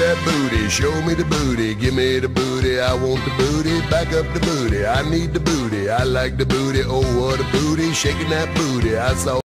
that booty, show me the booty, give me the booty. I want the booty, back up the booty. I need the booty, I like the booty. Oh, what a booty, shaking that booty. I saw